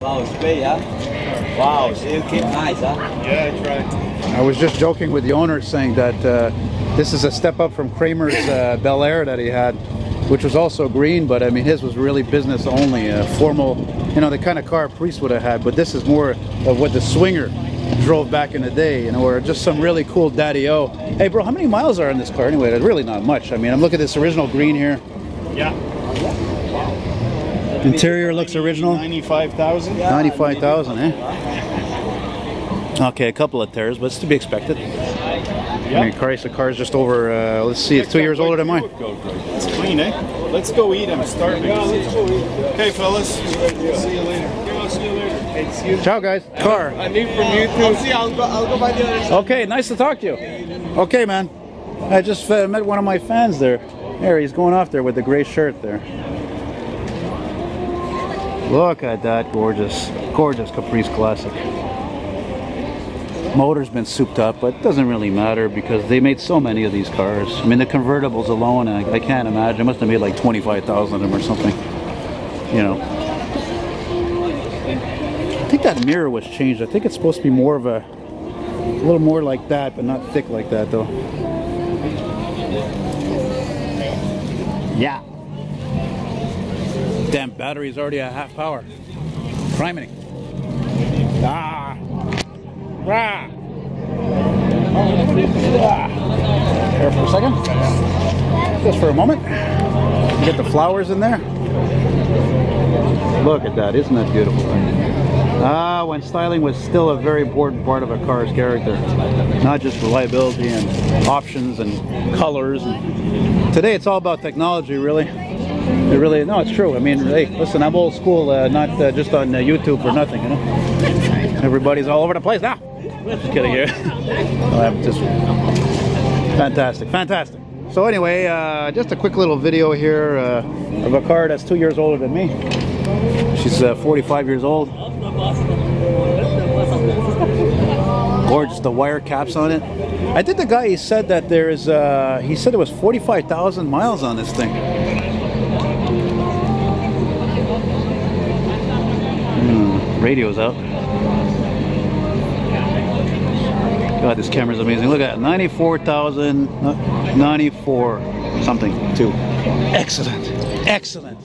Wow, spray, huh? Wow, so you keep nice, huh? Yeah, I tried. I was just joking with the owner saying that uh, this is a step up from Kramer's uh, Bel Air that he had, which was also green, but I mean his was really business only, a formal, you know, the kind of car a priest would have had. But this is more of what the swinger drove back in the day, you know, or just some really cool daddy-o. Hey, bro, how many miles are in this car anyway? There's really not much. I mean, I'm looking at this original green here. Yeah. Interior looks original. 95,000. 95,000, eh? Okay, a couple of tears, but it's to be expected. I mean, Christ, the car's just over, uh, let's see, it's two years older than mine. It's clean, eh? Let's go eat. I'm starving. Okay, fellas. See you later. See you later. Ciao, guys. Car. I need from you too. See, I'll go, I'll go by the other side. Okay, nice to talk to you. Okay, man. I just uh, met one of my fans there. There, he's going off there with the gray shirt there. Look at that gorgeous, gorgeous Caprice Classic. Motor's been souped up, but it doesn't really matter because they made so many of these cars. I mean, the convertibles alone, I, I can't imagine. They must have made like 25,000 of them or something. You know. I think that mirror was changed. I think it's supposed to be more of a, a little more like that, but not thick like that though. Yeah. Damn, battery's already at half power. Priming. Ah. Rah. Ah. Here for a second. Just for a moment. Get the flowers in there. Look at that. Isn't that beautiful? Ah, when styling was still a very important part of a car's character. Not just reliability and options and colors. And today it's all about technology, really. It really, no, it's true. I mean, hey, listen, I'm old school, uh, not uh, just on uh, YouTube for nothing, you know. Everybody's all over the place now. Just kidding here. Oh, just fantastic, fantastic. So anyway, uh, just a quick little video here uh, of a car that's two years older than me. She's uh, 45 years old. Gorgeous, the wire caps on it. I think the guy he said that there is. He said it was 45,000 miles on this thing. Radio's out. God, this camera's amazing. Look at that, 94,000, uh, 94 something too. Excellent, excellent,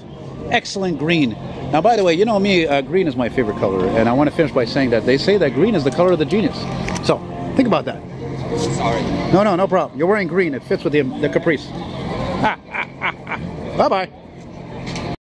excellent green. Now, by the way, you know me, uh, green is my favorite color, and I want to finish by saying that they say that green is the color of the genius. So, think about that. Sorry. No, no, no problem. You're wearing green. It fits with the, the caprice. Bye-bye.